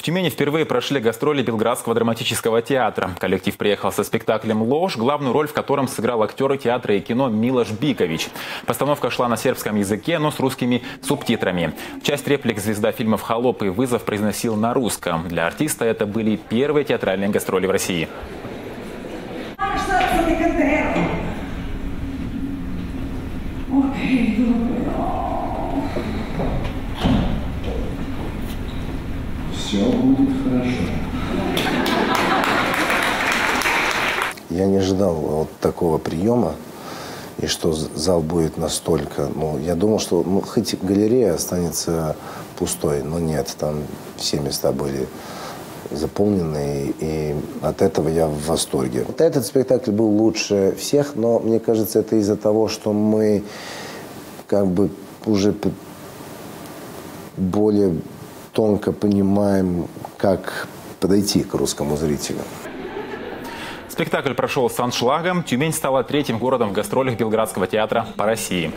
В Тюмени впервые прошли гастроли Белградского драматического театра. Коллектив приехал со спектаклем «Ложь», главную роль в котором сыграл актер театра и кино Милош Бикович. Постановка шла на сербском языке, но с русскими субтитрами. Часть реплик звезда фильмов «Холоп» и «Вызов» произносил на русском. Для артиста это были первые театральные гастроли в России. Все будет хорошо. Я не ожидал вот такого приема, и что зал будет настолько... Ну, я думал, что ну, хоть галерея останется пустой, но нет, там все места были заполнены, и от этого я в восторге. Вот этот спектакль был лучше всех, но мне кажется, это из-за того, что мы как бы уже более тонко понимаем, как подойти к русскому зрителю. Спектакль прошел с аншлагом. Тюмень стала третьим городом в гастролях Белградского театра по России.